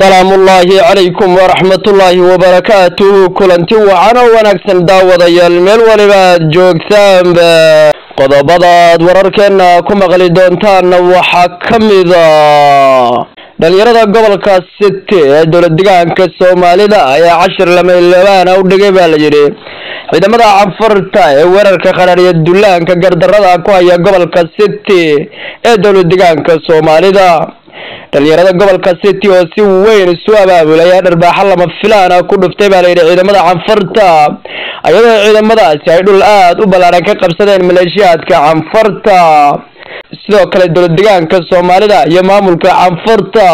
salaamullaahi calaykum waraxmatullaahi wabarakaatuhu kulanti wacan oo wanaagsan daawadayaal meel waliba aad joogtaanba qodobadaad wararkeena ku maqli doontaanna waxaa ka mida. Dhalinyarada gobolka city ee dowlad degaanka soomaalida ayaa cashir lamaylabaana u dhigay baa la yidhi. Ciidamada cafarta ee weerarka qaraariya dullaanka gardarada ku haya gobolka city ee dowlad degaanka soomaalida dhalinyarada gobolka city oo si weyn isu abaabulay ee dharbaaxo lama filaana ku dhuftay baa layidhi ciidamada canfarta iyadoo ciidamadaasi ay dhul aada u ballaaran ka qabsadeen maleeshiyaadka canfarta sidoo kale dowlad degaanka soomaalida iyo maamulka canfarta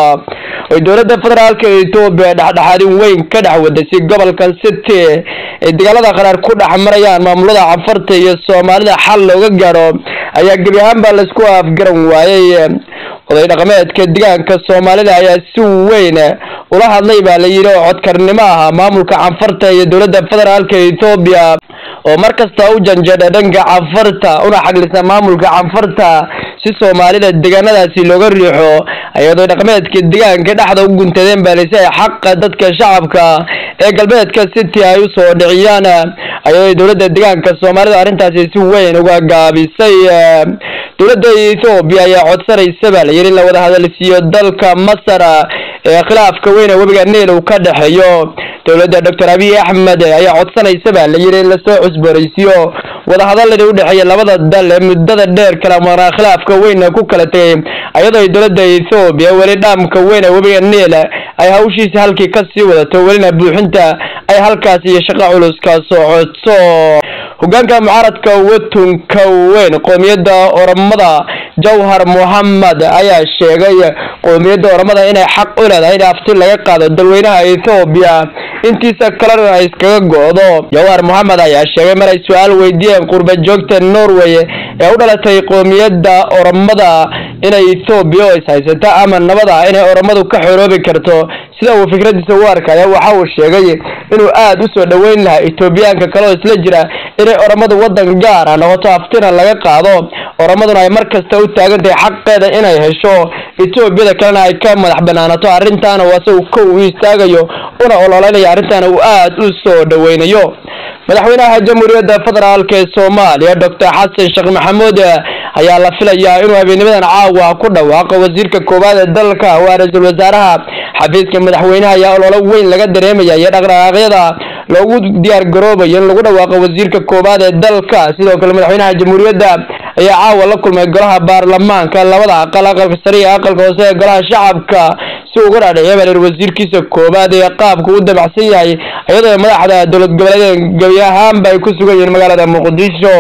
oy dowladda federaalka etoobiya dhexdhexaadin weyn ka dhex wadasay gobolka city ay dagaalada qaraar ku dhex marayaan maamulada canfarta iyo soomaalida. Xal looga gaadho ayaa gebi ahaan baa la isku afgaran waayey oday dhaqameedka degaanka soomaalida ayaa si weyn ula hadlay baa la yidhi oo codkarnimo ah maamulka canfarta iyo dowladda federaalka etoobiya oo mar kasta u janjeedha dhanka canfarta una xaglisa maamulka canfarta si soomaalida deegaanadaasi looga riixo ayadoo dhaqameedka degaanka dhexda u guntadeen baa lasi ay xaqa dadka shacabka ee galbeedka city ay u soo dhiciyaan ayadoo dowladda degaanka soomaalida arrintaasi si weyn uga gaabisay dowladda ethoobiya ayaa codsanaysa baa la yidhi in la wada hadalsiiyo dalka masar ee khilaafka weyn ee webiga niil uu ka dhexeeyo dowladda doctor abiy axmed ayaa codsanaysa baa la yidhi in la soo cusboonaysiiyo wadahadaladii udhexeeya labada dal ee muddada dheer kala maqnaa khilaafka weyn ku kala tegay ayadoo dowladda ethoobiya weli dhaamka weyn ee webiga niil ay hawshiisa halkii ka sii wadato welina buuxinta ay halkaas iyo shaqo culus ka socoto hogaanka mucaaradka watunka weyn qoomiyadda oramada jawhar mohamed ayaa sheegay qoomiyadda oramada inay xaq u leedahay in afti laga qaado dalweynaha ethoobiya intiisa kalena iskaga go-do. Jawhar mohamed ayaa sheegay mar ay su'aal weydiiyeen qurba joogta norway ee u dhalatay qoomiyadda oramada inay ethoobiya oo ishaysata ama nabada inay oramadu ka xoroobi karto. Sida uu fikradiisa u arkaya waxa uu sheegay inuu aada u soo dhaweyn lahaa etoobiyaanka kale oo isla jira inay oramadu wadan gaar ah noqoto aftina laga qaado. Oramaduna ay mar kasta u taagan tahay xaqeeda inay hesho. Etoobiyada kalena ay ka madax banaanato arrintaana waase uu kow u istaagayo una ololeynaya arrintaana uu aada u soo dhaweynayo. Madaxweynaha jamhuuriyadda federaalk ee soomaaliya doctor xasan sheekh maxamuud ayaa la filayaa inuu habeenimadan caawa ku dhawaaqo wasiirka koowaad ee dalka waa ra'iisul wasaaraha. Xafiiska madaxweynaha ayaa ololo weyn laga dareemaya iyo dhaqdhaqaaqyada loogu diyaar garoobayo in lagu dhawaaqo wasiirka koowaad ee dalka. Sidoo kale madaxweynaha jamhuuriyadda ayaa caawa la kulmay golaha baarlamaanka labada aqal aqalka sare iyo aqalka hoose ee golaha shacabka si uga dhaadhiciya baa wasiirkiisa koowaad ee qaabka u dabacsan yahay iyadoo madaxda dowlad goboleed gebi ahaanba ay ku sugan yihiin magaalada muqdisho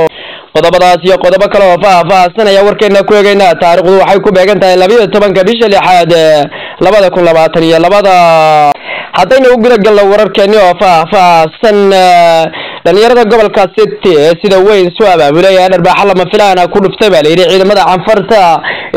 qodobadaas iyo qodobo kale oo faah-faahsan ayaa warkeena ku eegeynaa taarikhdu waxay ku beegan tahay labayo tobanka bisha lixaad labada kun labaatan iyo labada. Haddayna u guda galno wararkeeni oo faah-faahsan dhalinyarada gobolka city ee sida weyn soo abaabulay ee dharbaaxo lama filaana ku dhuftay baa layidhi ciidamada canfarta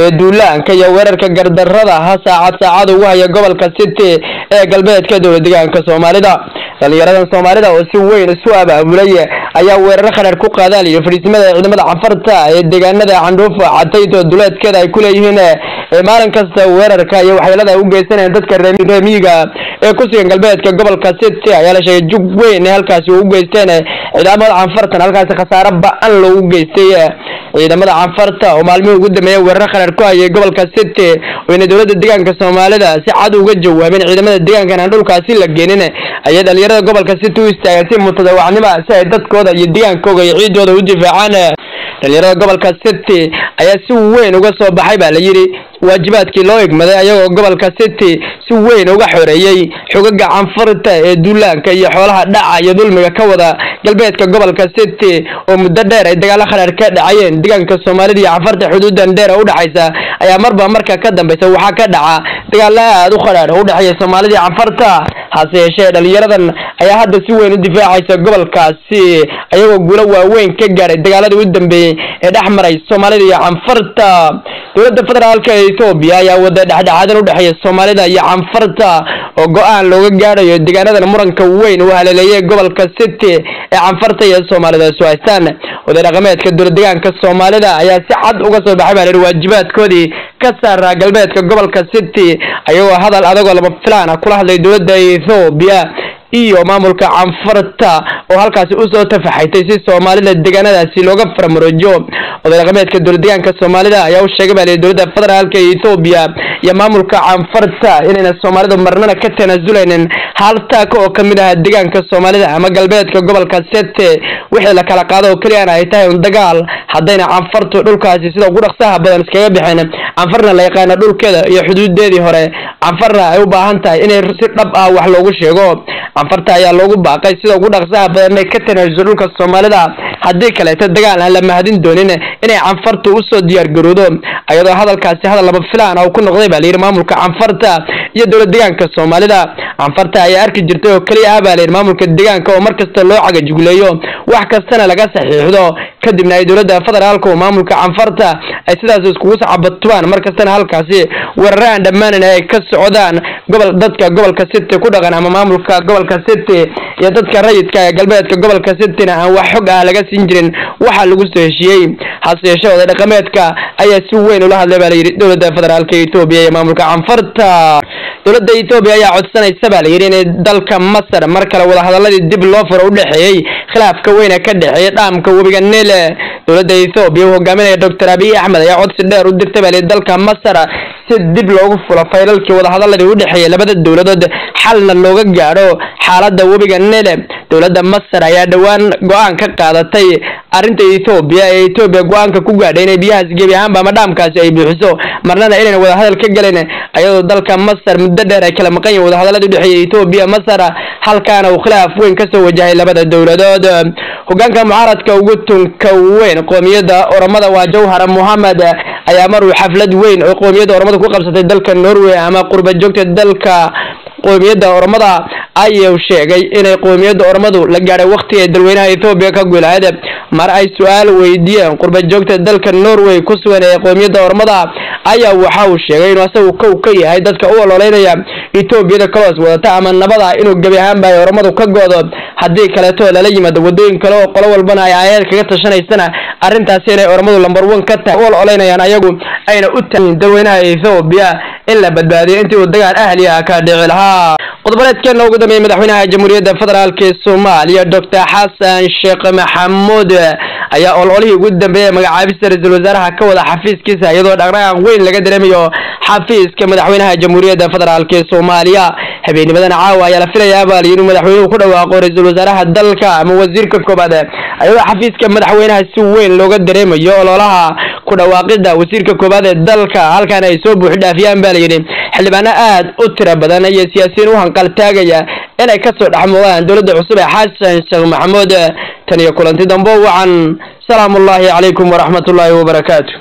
ee duulaanka iyo weerarka gardarada ha saacad saacad ugu haya gobolka city ee galbeedka dowlad degaanka soomaalida. Dhalinyaradan soomaalida oo si weyn isu abaabulay ayaa weeraro qaraar ku qaadaan iyo fadhiisimada ciidamada canfarta ee deegaanada candhuufa cadayto duleedkeeda ay ku leeyihiin ee maalin kasta weerarka iyo waxyeelada u geysanayaan dadka reemiyiga ee ku sugan galbeedka gobolka city ayaa la sheegay jug weyn halkaasi u geysteen ciidamada canfartan halkaasi khasaare ba'an loogu geystay ciidamada canfarta oo maalmihii ugu dambeeya weeraro qaraar ku hayay gobolka city oyna dowladda deegaanka soomaalida si cad uga jawaabeen ciidamada deegaankan aan dhulkaasi la geenin ayay dhalinyarada gobolka city u istaageen si mutadawacnimo si ay dadkooda iyo deegaankooga iyo ciidooda u difaacaan dhalinyarada gobolka city ayaa si weyn uga soo baxay baa la yidhi. Waajibaadkii loo egmaday ayagoo gobolka city si weyn uga xoreeyey xogaga canfarta ee duulaanka iyo xoolaha dhaca iyo dulmiga ka wada galbeedka gobolka city oo muddo dheer ay dagaalo kharaar ka dhacayeen. Deegaanka soomaalida iyo canfarta xuduudan dheer ee udhexaysa ayaa marba marka ka dambeysa waxaa ka dhaca. Dagaalo aada u kharaar oo udhexeeya soomaalida iyo canfarta hase yeeshee dhalinyaradan ayaa hadda si weyn u difaacaysa gobolkaasi ayagoo guulo waaweyn ka gaaray. Dagaaladii u dambeeyey ee dhex maray soomaalida iyo canfarta. Dowladda federaalka ee ethoobiya ayaa wada dhexdhexaadan udhexeeya soomaalida iyo canfarta oo go'aan looga gaadhayo deegaanadan muranka weyn uu haleeleeyay gobolka city ee canfarta iyo soomaalida. Isu haystaan oday dhaqameedka dowladegaanka soomaalida ayaa si cad uga soo baxay baa layidhi waajibaadkoodii ka saaraa galbeedka gobolka city. Ayagoo hadal adagoo lama filaan ah kula hadlay dowladda ethoobiya iyo maamulka canfarta oo halkaasi u soo tafaxaytay si soomaalida deegaanadaasi looga faramaroojiyo oday dhaqameedka dowladegaanka soomaalida ayaa u sheegay baa dowladda federaalka ethoobiya iyo maamulka canfarta inayna soomaalidu marnana ka tanaasuleynin hal taaka oo ka mid ah deegaanka soomaalida ama galbeedka gobolka sete wixii la kala qaado oo keliyana ay tahay un dagaal. Haddayna canfartu dhulkaasi sida ugu dhaqsaha badan iskaga bixin. Canfarna la yaqaana dhulkeeda iyo xuduudeedii hore. Canfarna ay u baahan tahay inay si dhab ah wax loogu sheego canfarta ayaa loogu baaqay sida ugu dhaqsaha badan inay ka tanaajuso dhulka soomaalida haddii kaleeto dagaal aan la mahadin doonin inay canfartu usoo diyaar garoodo ayadoo hadalkaasi hadal lama filaan ah uu ku noqday baa layidhi maamulka canfarta iyo dowlad deegaanka soomaalida canfarta ayaa arki jirtay oo keliya ah baa layidhi maamulka deegaanka oo mar kasta loo cagajugleeyo wax kastana laga saxiixdo kadibna ay dowladda federaalka oo maamulka canfarta ay sidaas iskugu sacabatubaan mar kastana halkaasi weerare aan dhammaanan ay ka socdaan gobol dadka gobolka city ku dhaqan ama maamulka gobolka city iyo dadka rayidka ee galbeedka gobolka cityna aan wax xog ah laga siin jirin waxaa lagu soo heshiiyey hase yeeshee oday dhaqameedka ayaa si weyn ula hadlay baa layidhi dowladda federaalka etoobiya iyo maamulka canfarta dowladda etoobiya ayaa codsanaysa baa layidhi inay dalka masar mar kale wadahadaladii dib loo furo udhexeeyey khilaafka weyne ka dhexeeya dhaamka webiga nile dowladda etoobiya uu hogaaminaya doctor abiy axmed ayaa codsi dheer u dirtay baa layidhi dalka masar si dib loogu fulo faylalkii wadahadaladii udhexeeyay labada dowladood xalna looga gaadho xaaladda webiga nile dowladda masar ayaa dhowaan go'aan ka qaadatay arrinta etoobiya ee etoobiya go'aanka ku gaadhay inay biyahaas gebi ahaanba ama dhaamkaasi ay buuxiso marnana inayna wadahadal ka gelin ayadoo dalka masar muddo dheer ay kala maqan yihiin wadahadalada udhexeeya etoobiya masar halkaana uu khilaaf weyn ka soo wajahay labada dowladood. Hogaanka mucaaradka ugu tunka weyn qoomiyadda oromada waa jawhara mohamed ayaa mar uu xaflad weyn oo qoomiyadda oromada ku qabsatay dalka norway ama qurba joogta dalka qoomiyadda oromada ayuu sheegay inay qoomiyadda oromadu la gaadhay waqti ay dalweynaha ethoobiya ka guulahayd mar ay su'aal weydiiyeen qurba joogta dalka norway ku sugan ee qoomiyadda oromada ayaa waxa uu sheegay inuu asagu kow ka yahay dadka u ololeynaya etoobiyada kaloos wadata ama nabada inuu gebi ahaanba ay oromadu ka go-do. Haddii kaleeto lala yimaado wadooyin kale oo qolo walbana ay aayaad kaga tashanaysana arrintaasi inay oromadu lamber one ka tahay u ololeynayaan ayagu ayna u tahin dalweynaha ethoobiya in la badbaadiyo intii uu dagaal ahli ah ka dhici lahaa. Qodoboleedkeena ugu dambeeyey madaxweynaha jamhuuriyadda federaalk ee soomaaliya doctor xasan sheekh maxamuud ayaa ololihii ugu dambeeyey magacaabista ra'iisul wasaaraha ka wada xafiiskiisa iyadoo dhaqdhaqaaq weyn laga dareemayo xafiiska madaxweynaha jamhuuriyadda federaalk ee soomaaliya. Habeennimadan caawa ayaa la filayaa baa layidhi madaxweynuhu ku dhawaaqo ra'iisul wasaaraha dalka ama wasiirka koobaad ayadoo xafiiska madaxweynaha si weyn looga dareemayo ololaha ku dhawaaqida wasiirka koobaad ee dalka halkaana ay soo buuxi dhaafiyaan baa layidhi xildhibaano aad u tiro badan iyo siyaasiyiin u hanqal taagaya inay ka soo dhexmoodaan dowladda cusub ee xasan sheekh maxamuud. Tan iyo kulanti dambo wacan salaamu ullaahi calaykum waraxmat ullaahi wabarakaatu